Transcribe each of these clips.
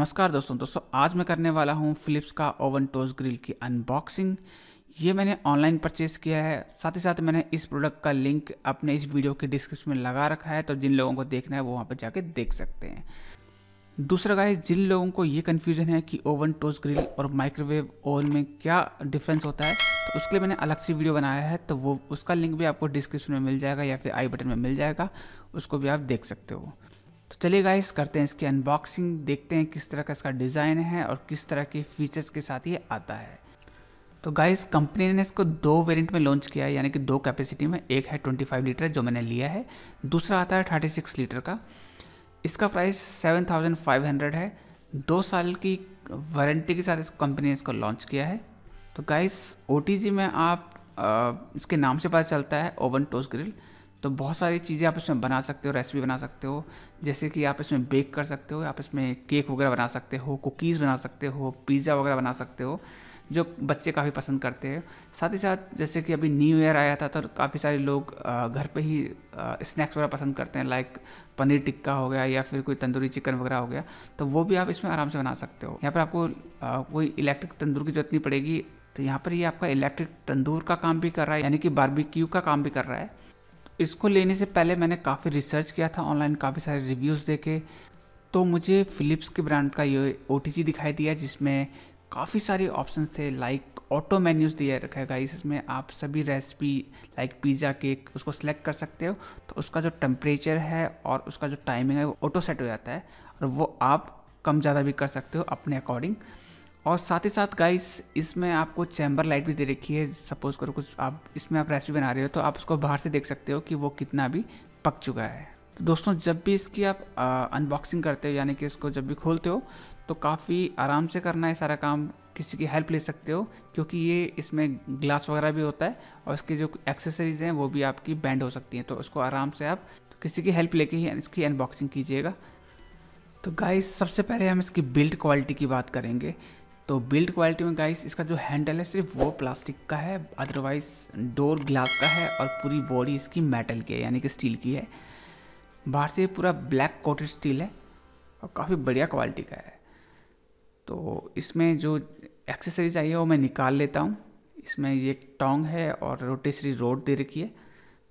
नमस्कार दोस्तों दोस्तों, आज मैं करने वाला हूँ फ़िलिप्स का ओवन टोस्ट ग्रिल की अनबॉक्सिंग ये मैंने ऑनलाइन परचेज़ किया है। साथ ही साथ मैंने इस प्रोडक्ट का लिंक अपने इस वीडियो के डिस्क्रिप्शन में लगा रखा है तो जिन लोगों को देखना है वो वहाँ पर जाके देख सकते हैं। दूसरा गाइस जिन लोगों को ये कन्फ्यूज़न है कि ओवन टोस्ट ग्रिल और माइक्रोवेव ओवन में क्या डिफरेंस होता है तो उसके लिए मैंने अलग से वीडियो बनाया है तो वो, उसका लिंक भी आपको डिस्क्रिप्शन में मिल जाएगा या फिर आई बटन में मिल जाएगा, उसको भी आप देख सकते हो। तो चलिए गाइस करते हैं इसकी अनबॉक्सिंग देखते हैं किस तरह का इसका डिज़ाइन है और किस तरह के फीचर्स के साथ ये आता है। तो गाइस कंपनी ने इसको दो वेरिएंट में लॉन्च किया है यानी कि दो कैपेसिटी में एक है 25 लीटर जो मैंने लिया है दूसरा आता है 36 लीटर का। इसका प्राइस 7500 है। दो साल की वारंटी के साथ इस कंपनी ने इसको लॉन्च किया है। तो गाइस ओटीजी में आप आ, इसके नाम से पता चलता है ओवन टोस्ट ग्रिल तो बहुत सारी चीज़ें आप इसमें बना सकते हो रेसिपी बना सकते हो। जैसे कि आप इसमें बेक कर सकते हो, आप इसमें केक वगैरह बना सकते हो कुकीज़ बना सकते हो पिज़्ज़ा वगैरह बना सकते हो, जो बच्चे काफ़ी पसंद करते हैं। साथ ही साथ, जैसे कि अभी न्यू ईयर आया था तो काफ़ी सारे लोग घर पे ही स्नैक्स वगैरह पसंद करते हैं लाइक पनीर टिक्का हो गया या फिर कोई तंदूरी चिकन वगैरह हो गया तो वो भी आप इसमें आराम से बना सकते हो। यहाँ पर आपको कोई इलेक्ट्रिक तंदूर की ज़रूरत नहीं पड़ेगी तो यहाँ पर ये आपका इलेक्ट्रिक तंदूर का काम भी कर रहा है, यानी कि बारबेक्यू का काम भी कर रहा है। इसको लेने से पहले मैंने काफ़ी रिसर्च किया था ऑनलाइन काफ़ी सारे रिव्यूज़ देखे। तो मुझे फ़िलिप्स के ब्रांड का ये ओटीजी दिखाई दिया, जिसमें काफ़ी सारे ऑप्शन थे लाइक ऑटो मेन्यूज़ दिया रखा है गाइस इसमें आप सभी रेसिपी लाइक पिज़्ज़ा केक उसको सिलेक्ट कर सकते हो। तो उसका जो टेम्परेचर है और उसका जो टाइमिंग है, वो ऑटो सेट हो जाता है और वो आप कम ज़्यादा भी कर सकते हो अपने अकॉर्डिंग और साथ ही साथ गाइस इसमें आपको चैम्बर लाइट भी दे रखी है। सपोज़ करो कुछ आप, इसमें आप रेसिपी बना रहे हो तो आप उसको बाहर से देख सकते हो कि वो कितना भी पक चुका है। तो दोस्तों, जब भी इसकी आप अनबॉक्सिंग करते हो, यानी कि इसको जब भी खोलते हो तो काफ़ी आराम से करना है सारा काम। किसी की हेल्प ले सकते हो, क्योंकि ये इसमें ग्लास वगैरह भी होता है और इसकी जो एक्सेसरीज हैं, वो भी आपकी बैंड हो सकती हैं। तो उसको आराम से आप तो किसी की हेल्प लेके ही इसकी अनबॉक्सिंग कीजिएगा। तो गाइस सबसे पहले हम इसकी बिल्ड क्वालिटी की बात करेंगे। तो बिल्ड क्वालिटी में गाइस इसका जो हैंडल है सिर्फ़ वो प्लास्टिक का है अदरवाइज़ डोर ग्लास का है और पूरी बॉडी इसकी मेटल की है, यानी कि स्टील की है। बाहर से पूरा ब्लैक कोटेड स्टील है और काफ़ी बढ़िया क्वालिटी का है। तो इसमें जो एक्सेसरीज आई है वो मैं निकाल लेता हूँ। इसमें ये टोंग है और रोटेसरी रोड दे रखी है।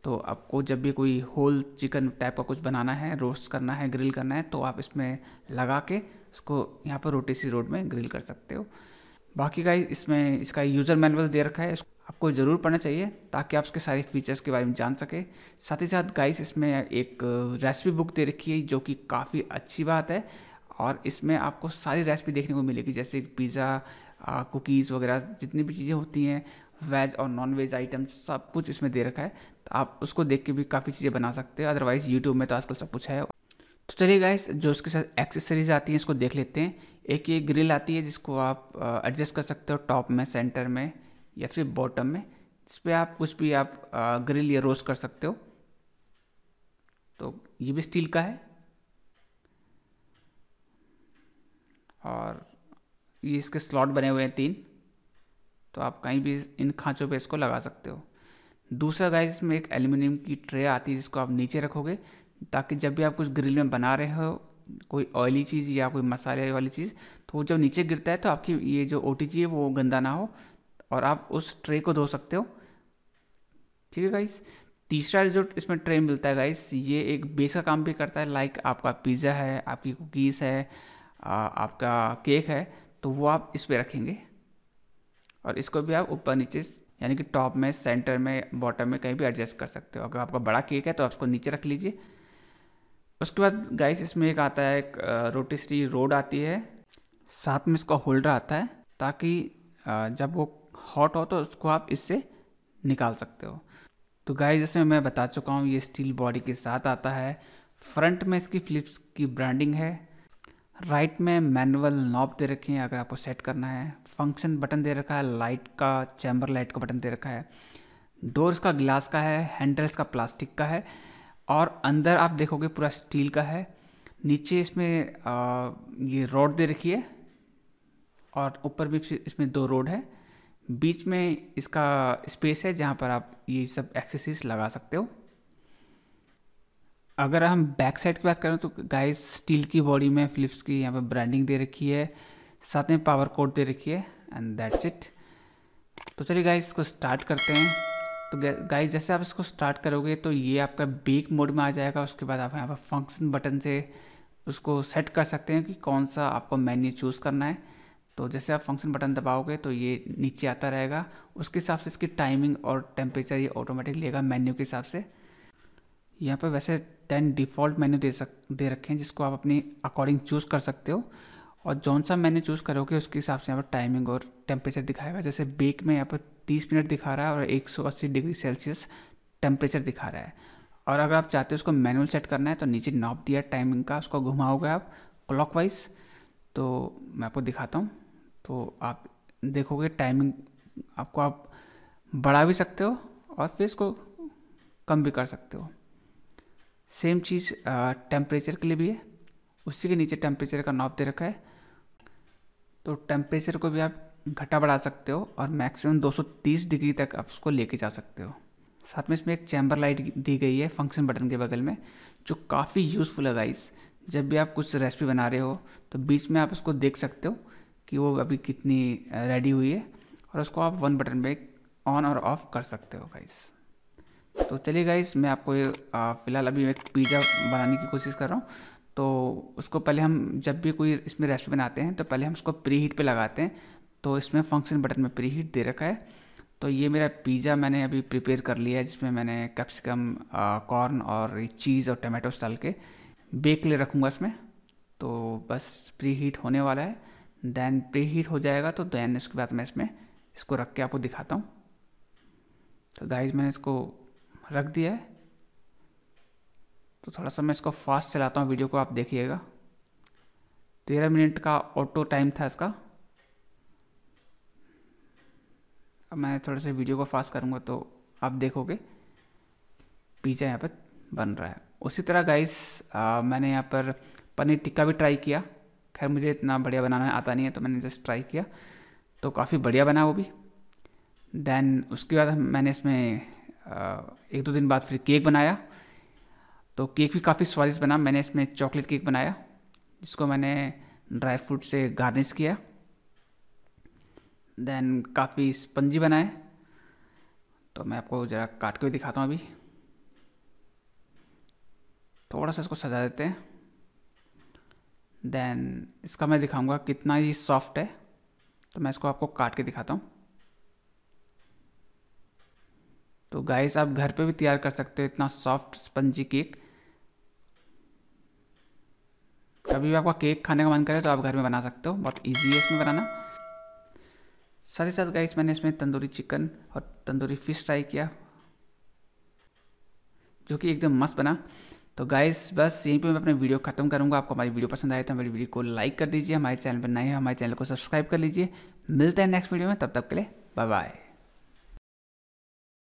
तो आपको जब भी कोई होल चिकन टाइप का कुछ बनाना है रोस्ट करना है ग्रिल करना है तो आप इसमें लगा के इसको यहाँ पर रोटेसी रोड में ग्रिल कर सकते हो। बाकी का इसमें इसका यूज़र मैनुअल दे रखा है आपको ज़रूर पढ़ना चाहिए ताकि आप उसके सारे फीचर्स के बारे में जान सके। साथ ही साथ गाइस इसमें एक रेसिपी बुक दे रखी है, जो कि काफ़ी अच्छी बात है और इसमें आपको सारी रेसिपी देखने को मिलेगी, जैसे पिज़्ज़ा कुकीज़ वगैरह, जितनी भी चीज़ें होती हैं वेज और नॉन वेज आइटम सब कुछ इसमें दे रखा है। तो आप उसको देख के भी काफ़ी चीज़ें बना सकते हैं। अदरवाइज़ यूट्यूब में तो आजकल सब कुछ है। तो चलिए गाइस जो उसके साथ एक्सेसरीज आती हैं, इसको देख लेते हैं। एक ये ग्रिल आती है, जिसको आप एडजस्ट कर सकते हो टॉप में सेंटर में या फिर बॉटम में। जिस पर आप कुछ भी आप ग्रिल या रोस्ट कर सकते हो। तो ये भी स्टील का है। और ये इसके स्लॉट बने हुए हैं तीन। तो आप कहीं भी इन खांचों पे इसको लगा सकते हो। दूसरा गाइस इसमें एक एल्यूमिनियम की ट्रे आती है जिसको आप नीचे रखोगे ताकि जब भी आप कुछ ग्रिल में बना रहे हो, कोई ऑयली चीज़ या कोई मसाले वाली चीज़ तो वो जब नीचे गिरता है तो आपकी ये जो ओटीजी है वो गंदा ना हो और आप उस ट्रे को धो सकते हो। ठीक है गाइस तीसरा जो इसमें ट्रे मिलता है गाइस ये एक बेस का काम भी करता है लाइक आपका पिज़्ज़ा है, आपकी कुकीज़ है आपका केक है तो वो आप इस पर रखेंगे। और इसको भी आप ऊपर नीचे यानी कि टॉप में, सेंटर में, बॉटम में कहीं भी एडजस्ट कर सकते हो। अगर आपका बड़ा केक है तो आप उसको नीचे रख लीजिए। उसके बाद गाइस इसमें एक आता है, एक रोटिसरी रोड आती है। साथ में इसका होल्डर आता है ताकि जब वो हॉट हो तो उसको आप इससे निकाल सकते हो। तो गाइस जैसे मैं बता चुका हूँ, ये स्टील बॉडी के साथ आता है। फ्रंट में इसकी फ्लिप्स की ब्रांडिंग है। राइट right में मैनुअल नॉब दे रखी हैं अगर आपको सेट करना है। फ़ंक्शन बटन दे रखा है लाइट का चैम्बर लाइट का बटन दे रखा है। डोर्स का ग्लास का है हैंडल्स का प्लास्टिक का है और अंदर आप देखोगे पूरा स्टील का है। नीचे इसमें आ, ये रोड दे रखी है और ऊपर भी इसमें दो रोड है। बीच में इसका स्पेस है जहाँ पर आप ये सब एक्सेसरीज लगा सकते हो। अगर हम बैक साइड की बात करें तो गाइस स्टील की बॉडी में फिलिप्स की यहाँ पर ब्रांडिंग दे रखी है, साथ में पावर कोड दे रखी है एंड दैट्स इट तो चलिए गाइस इसको स्टार्ट करते हैं। तो गाइस जैसे आप इसको स्टार्ट करोगे तो ये आपका बेक मोड में आ जाएगा। उसके बाद आप यहाँ पर फ़ंक्शन बटन से उसको सेट कर सकते हैं कि कौन सा आपको मेन्यू चूज़ करना है। तो जैसे आप फ़ंक्शन बटन दबाओगे तो ये नीचे आता रहेगा। उसके हिसाब से इसकी टाइमिंग और टेम्परेचर ये ऑटोमेटिक लेगा मेन्यू के हिसाब से। यहाँ पर वैसे टेन डिफ़ॉल्ट मेन्यू दे सक, दे रखे हैं, जिसको आप अपनी अकॉर्डिंग चूज़ कर सकते हो। और जौन सा मैंने चूज़ करोगे उसके हिसाब से यहाँ पर टाइमिंग और टेम्परेचर दिखाएगा जैसे बेक में यहाँ पर तीस मिनट दिखा रहा है और एक सौ अस्सी डिग्री सेल्सियस टेम्परेचर दिखा रहा है। और अगर आप चाहते हो उसको मैनुअल सेट करना है तो नीचे नॉब दिया टाइमिंग का, उसको घुमाओगे आप क्लॉकवाइज तो मैं आपको दिखाता हूँ। तो आप देखोगे टाइमिंग आपको आप बढ़ा भी सकते हो और फिर इसको कम भी कर सकते हो। सेम चीज़ टेम्परेचर के लिए भी है। उसी के नीचे टेम्परेचर का नॉब दे रखा है। तो टेम्परेचर को भी आप घटा बढ़ा सकते हो और मैक्सिमम 230 डिग्री तक आप उसको लेके जा सकते हो। साथ में इसमें एक चैम्बर लाइट दी गई है फ़ंक्शन बटन के बगल में, जो काफ़ी यूज़फुल है गाइस जब भी आप कुछ रेसिपी बना रहे हो तो बीच में आप उसको देख सकते हो कि वो अभी कितनी रेडी हुई है और उसको आप वन बटन पे ऑन और ऑफ़ कर सकते हो गाइस तो चलिए गाइस मैं आपको फ़िलहाल अभी एक पिज़्ज़ा बनाने की कोशिश कर रहा हूँ। तो उसको पहले हम जब भी कोई इसमें रेसिपी बनाते हैं तो पहले हम उसको प्री हीट पर लगाते हैं। तो इसमें फ़ंक्शन बटन में प्री हीट दे रखा है। तो ये मेरा पिज़्ज़ा मैंने अभी प्रिपेयर कर लिया है, जिसमें मैंने कैप्सिकम कॉर्न और चीज़ और टमाटोस डाल के बेक ले रखूँगा इसमें। तो बस प्री हीट होने वाला है। देन प्री हीट हो जाएगा तो देन इसके बाद मैं इसमें, इसको रख के आपको दिखाता हूँ। तो गाइज़ मैंने इसको रख दिया है। तो थोड़ा सा मैं इसको फास्ट चलाता हूँ वीडियो को आप देखिएगा। तेरह मिनट का ऑटो टाइम था इसका। अब मैं थोड़ा सा वीडियो को फास्ट करूँगा तो आप देखोगे। पिज़्ज़ा यहाँ पर बन रहा है। उसी तरह गाइस मैंने यहाँ पर पनीर टिक्का भी ट्राई किया। खैर, मुझे इतना बढ़िया बनाना आता नहीं है तो मैंने जस्ट ट्राई किया। तो काफ़ी बढ़िया बना वो भी। देन उसके बाद मैंने इसमें एक दो दिन बाद फिर केक बनाया। तो केक भी काफ़ी स्वादिष्ट बना। मैंने इसमें चॉकलेट केक बनाया, जिसको मैंने ड्राई फ्रूट से गार्निश किया। देन काफ़ी स्पंजी बनाए। तो मैं आपको ज़रा काट के भी दिखाता हूँ अभी। थोड़ा सा इसको सजा देते हैं। देन इसका मैं दिखाऊँगा कितना ही सॉफ्ट है। तो मैं इसको आपको काट के दिखाता हूँ। तो गाइस आप घर पे भी तैयार कर सकते हो इतना सॉफ्ट स्पंजी केक कभी भी आपका केक खाने का मन करे तो आप घर में बना सकते हो, बहुत इजी है इसमें बनाना। साथ ही साथ गाइस मैंने इसमें तंदूरी चिकन और तंदूरी फ़िश ट्राई किया, जो कि एकदम मस्त बना। तो गाइस बस यहीं पे मैं अपने वीडियो खत्म करूँगा। आपको हमारी वीडियो पसंद आए तो हमारी वीडियो को लाइक कर दीजिए। हमारे चैनल पर नए हैं, हमारे चैनल को सब्सक्राइब कर लीजिए। मिलते हैं नेक्स्ट वीडियो में, तब तक के लिए बाय बाय